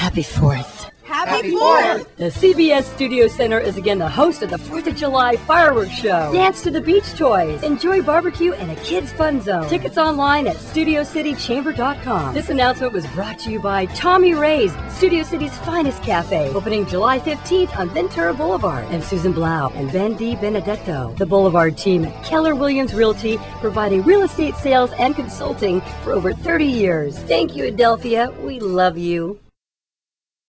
Happy 4th. Happy Fourth! The CBS Studio Center is again the host of the 4th of July fireworks show. Dance to the beach toys. Enjoy barbecue and a kids' fun zone. Tickets online at StudioCityChamber.com. This announcement was brought to you by Tommy Ray's, Studio City's finest cafe, opening July 15th on Ventura Boulevard, and Susan Blau and Ben D. Benedetto. The Boulevard team at Keller Williams Realty, providing real estate sales and consulting for over 30 years. Thank you, Adelphia. We love you.